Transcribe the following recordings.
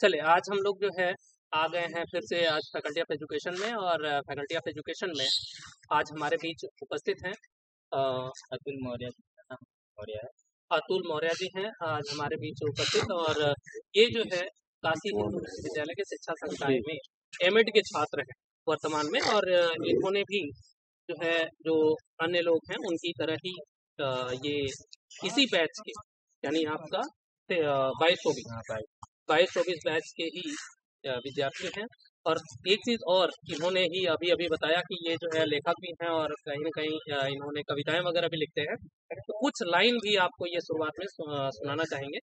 चलिए आज हम लोग जो है आ गए हैं फिर से आज फैकल्टी ऑफ़ एजुकेशन में और फैकल्टी ऑफ़ एजुकेशन में आज हमारे बीच उपस्थित हैं अतुल मौर्य मौर्य अतुल मौर्य जी हैं आज हमारे बीच उपस्थित और ये जो है काशी हिंदू विश्वविद्यालय के शिक्षा संकाय में एमएड के छात्र हैं वर्तमान में और इन्होंने भी जो है जो अन्य लोग हैं उनकी तरह ही ये इसी बैच के यानी आपका बाईस चौबीस हाँ भाई बाईस चौबीस बैच के ही विद्यार्थी हैं। और एक चीज़ और इन्होंने ही अभी अभी बताया कि ये जो है लेखक भी हैं और कहीं ना कहीं इन्होंने कविताएँ वगैरह भी लिखते हैं। तो कुछ लाइन भी आपको ये शुरुआत में सुनाना चाहेंगे?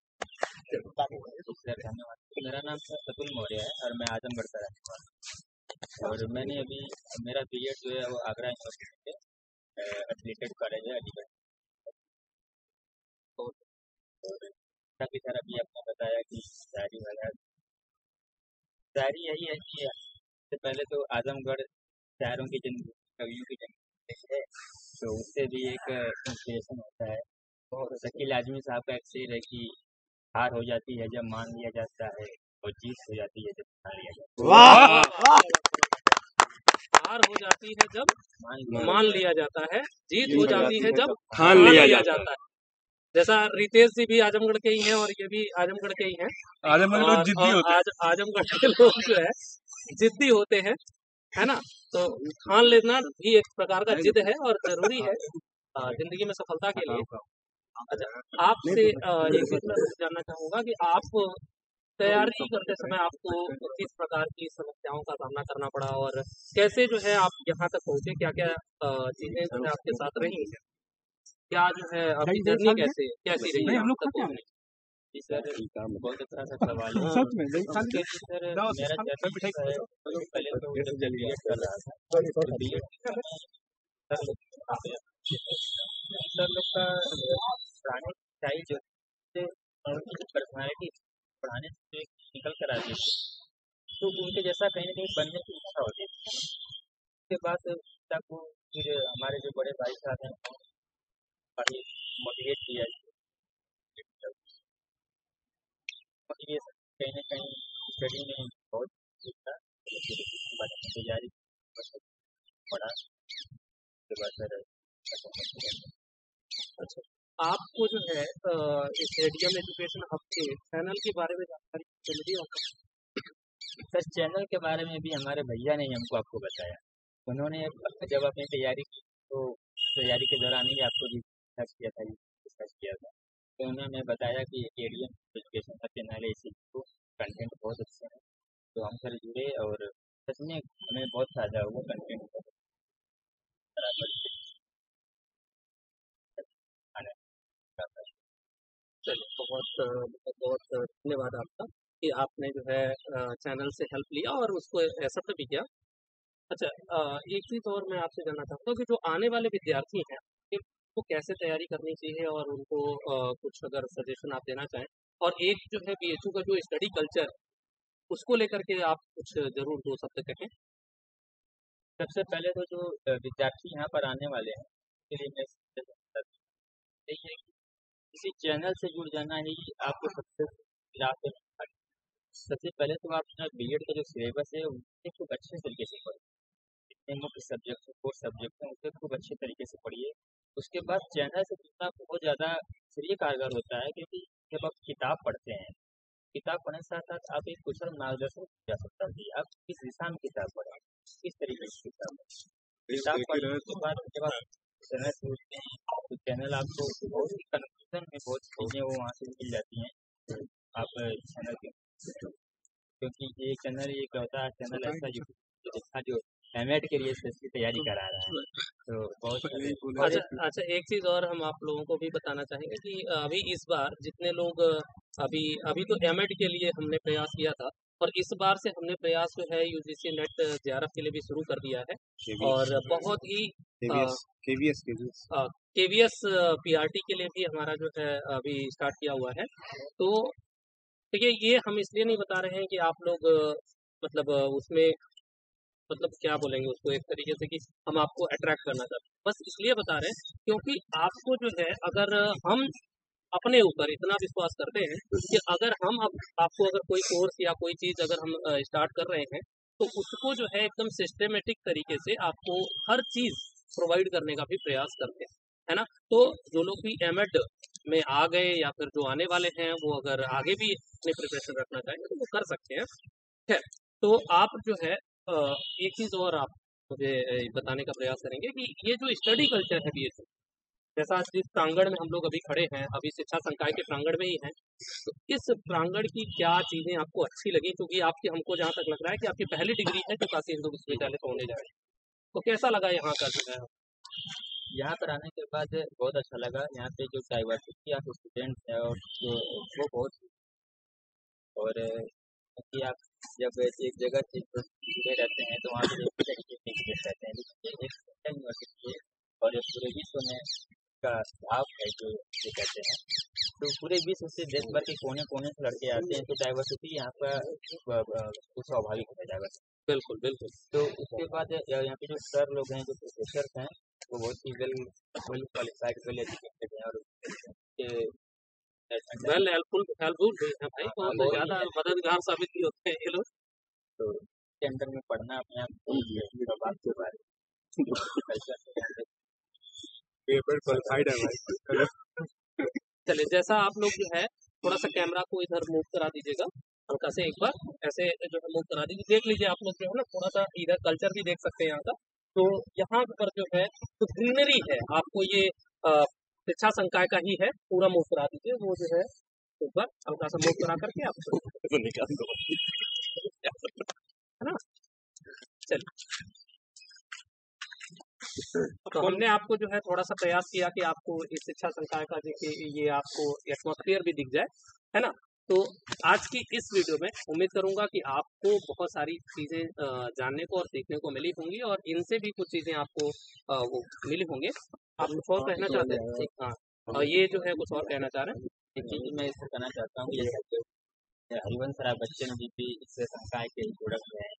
धन्यवाद मेरा नाम सतुल मौर्य है और मैं आजमगढ़ का रहने वाला और मैंने अभी मेरा बी एड जो है वो आगरा यूनिवर्सिटी से एफिलेटेड कॉलेज है अलीगढ़ और कि सर अभी आपने बताया कि शायरी वगैरह शायरी यही है कि सबसे पहले तो आजमगढ़ शायरों की जन्म कवियों की जन्म है तो उससे भी एक इंस्पिरेशन होता है। और शकील आजमी साहब का एक शेर है कि हार हो जाती है जब मान लिया जाता है और जीत हो जाती है जब मान लिया जाता वाह हार हो जाती है जब मान लिया जाता है। जीत हो जाती है जब ठान लिया जाता है। जैसा रितेश जी भी आजमगढ़ के ही हैं और ये भी आजमगढ़ के ही हैं। आजमगढ़ लोग जिद्दी होते आज आजमगढ़ के लोग जो है जिद्दी होते हैं है ना? तो ठान लेना भी एक प्रकार का जिद है और ज़रूरी है ज़िंदगी में सफलता के लिए। अच्छा आपसे एक चीज़ जानना चाहूँगा कि आप तैयारी करते समय आपको किस प्रकार की समस्याओं का सामना करना पड़ा और कैसे जो है आप यहाँ तक पहुँचे? क्या क्या चीज़ें जो है आपके साथ रही हैं? क्या जो है आपकी जर्नी कैसे? कैसी रही हम लोग तक जी सर बहुत अच्छा सा सवाल है। सच में दही खा उसके सर मेरा जर्नी मिठाई है तो पहले तो जब बीएड कर रहा था तो सर लोग का पढ़ाने स्टाइल जो है पर्सनैलिटी पढ़ाने से निकल कर आती थी तो उनके जैसा कहीं ना कहीं बनने की इच्छा होती थी उसके बाद पिता को फिर हमारे जो बड़े भाई साहब हैं मोटिवेट किया मोटिवेशन कहीं ना कहीं स्टडी में बहुत सीखा तैयारी अच्छा आपको जो है इस रेडियम एजुकेशन हब के चैनल के बारे में जानकारी मिल रही होगा सर चैनल के बारे में भी हमारे भैया ने हमको आपको बताया। उन्होंने जब अपनी तैयारी की तो तैयारी के दौरान ही आपको सर्च किया था सर्च किया था। तो उन्होंने बताया कि एडियम एजुकेशन का चैनल है, इसी को कंटेंट बहुत अच्छे हैं। तो हम सर जुड़े और सच में हमें बहुत फ़ायदा हुआ कंटेंट चलिए, बहुत बहुत बहुत धन्यवाद आपका कि आपने जो है चैनल से हेल्प लिया और उसको एक्सेप्ट भी किया। अच्छा एक चीज़ और मैं आपसे जानना चाहता हूँ कि जो आने वाले विद्यार्थी हैं कि कैसे तैयारी करनी चाहिए और उनको अ, कुछ अगर सजेशन आप देना चाहें। और एक जो है बीएचयू का जो स्टडी कल्चर उसको लेकर के आप कुछ ज़रूर दो शब्द कहें। सबसे पहले तो जो विद्यार्थी यहाँ पर आने वाले हैं उसके लिए मैं यही है कि किसी चैनल से जुड़ जाना ही आपको सबसे सबसे पहले तो आप अपना बी का जो सिलेबस है उसे खूब अच्छे तरीके से पढ़िए। जितने मुख्य सब्जेक्ट कोर्स सब्जेक्ट हैं उसे खूब अच्छे तरीके से पढ़िए। उसके बाद चैनल से जुड़ना बहुत ज़्यादा इसलिए कारगर होता है क्योंकि जब आप किताब पढ़ते हैं किताब पढ़ने के साथ साथ आप एक कुशल मार्गदर्शन जा सकता है कि आप किस दिशा में किताब पढ़ें किस तरीके की किताब किताब पढ़ने के बाद जब आप चैनल खोलते हैं तो चैनल आपको बहुत ही कन्फ्यूज़न में बहुत चीज़ें वो वहाँ से मिल जाती हैं आप चैनल के। क्योंकि ये चैनल एक होता है चैनल ऐसा जो जो एम के लिए इसकी तैयारी करा रहा है। तो बहुत अच्छा अच्छा एक चीज़ और हम आप लोगों को भी बताना चाहेंगे कि अभी इस बार जितने लोग अभी अभी तो एम के लिए हमने प्रयास किया था और इस बार से हमने प्रयास जो है यूजीसी नेट जे के लिए भी शुरू कर दिया है। और बहुत ही केवीएस केवीएस पीआरटी के लिए भी हमारा जो है अभी स्टार्ट किया हुआ है। तो देखिए ये हम इसलिए नहीं बता रहे हैं कि आप लोग मतलब उसमें मतलब क्या बोलेंगे उसको, एक तरीके से कि हम आपको अट्रैक्ट करना चाहते हैं। बस इसलिए बता रहे हैं क्योंकि आपको जो है, अगर हम अपने ऊपर इतना विश्वास करते हैं कि अगर हम अब आपको अगर कोई कोर्स या कोई चीज़ अगर हम स्टार्ट कर रहे हैं तो उसको जो है एकदम सिस्टमेटिक तरीके से आपको हर चीज़ प्रोवाइड करने का भी प्रयास करते हैं, है ना? तो जो लोग भी एम में आ गए या फिर जो आने वाले हैं, वो अगर आगे भी अपनी प्रिपरेशन रखना चाहेंगे तो वो कर सकते हैं। है? तो आप जो है एक चीज़ और आप मुझे बताने का प्रयास करेंगे कि ये जो स्टडी कल्चर है बी जैसा जिस प्रांगण में हम लोग अभी खड़े हैं, अभी शिक्षा संकाय के प्रांगण में ही हैं तो इस प्रांगण की क्या चीज़ें आपको अच्छी लगी? क्योंकि आपकी, हमको जहाँ तक लग रहा है कि आपकी पहली डिग्री है जो काशी हिंदू विश्वविद्यालय से होने जा रही है। तो कैसा लगा यहाँ का जो है? यहाँ पर आने के बाद बहुत अच्छा लगा। यहाँ पे जो डाइवर्सिटी ऑफ़ स्टूडेंट्स है और वो बहुत और आप जब एक जगह से जुड़े रहते हैं तो वहाँ पे एक तरीके के रहते हैं। लेकिन एक यूनिवर्सिटी है और जो पूरे विश्व में का भाव है जो ये कहते हैं। तो पूरे विश्व से देश भर के कोने कोने से लड़के आते हैं तो डाइवर्सिटी यहाँ पर स्वाभाविक है डाइवर्सिटी बिल्कुल बिल्कुल। तो उसके बाद यहाँ पे जो सर लोग हैं जो प्रोफेसर हैं वो बहुत ही well well qualified well educated है और वेल हेल्पफुल हेल्पफुल भी है भाई बहुत ज़्यादा मददगार साबित भी होते हैं ये लोग। तो के अंदर में पढ़ना अपने आप को बात के बारे है। भाई। चलिए जैसा आप लोग जो है थोड़ा सा कैमरा को इधर मूव करा दीजिएगा हल्का से एक बार ऐसे जो है मूव करा दीजिए। देख लीजिए आप लोग जो है ना थोड़ा सा इधर कल्चर भी देख सकते हैं यहाँ का। तो यहाँ पर जो है तो ग्रीनरी है आपको ये शिक्षा संकाय का ही है पूरा मुँह करा दीजिए वो जो है बार हल्का सा मुँह करा करके आप निकाल दो। है ना? चलिए। तो हमने आपको जो है थोड़ा सा प्रयास किया कि आपको इस शिक्षा संकाय का देखिए ये आपको एटमोसफियर भी दिख जाए है ना? तो आज की इस वीडियो में उम्मीद करूँगा कि आपको बहुत सारी चीज़ें जानने को और सीखने को मिली होंगी और इनसे भी कुछ चीज़ें आपको वो मिली होंगे। आप कुछ और कहना चाहते हैं? हाँ और ये जो है कुछ और कहना चाह रहे हैं? चीज़ मैं इससे कहना चाहता हूँ हरिवंश राय बच्चन जी भी इस संकाय के प्रोडक्ट हैं।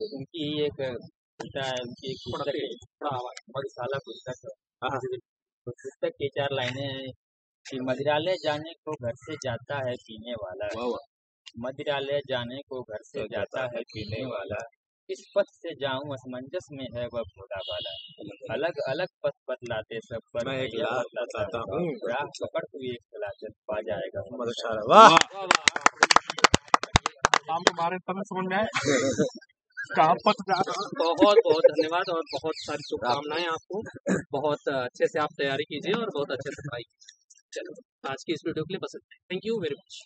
तो उनकी एक है उनकी एक पुस्तक है। मधुशाला पुस्तक। है हाँ। पुस्तक की चार लाइनें कि मदिरालय जाने को घर से जाता है पीने वाला। मदिरालय जाने को घर से जाता है पीने वाला। इस पथ से जाऊँ असमंजस में है वह भोला वाला अलग अलग पथ बतलाते सब पर मैं एक बताता हूँ। राह पकड़ तू एक चला पा जाएगा। वाह। तुम्हारे समझ में आए। कहाँ पथ जा रहा बहुत बहुत धन्यवाद और बहुत सारी शुभकामनाएँ आपको। बहुत अच्छे से आप तैयारी कीजिए और बहुत अच्छे से पढ़ाई कीजिए चलो आज की इस वीडियो के लिए बस थैंक यू वेरी मच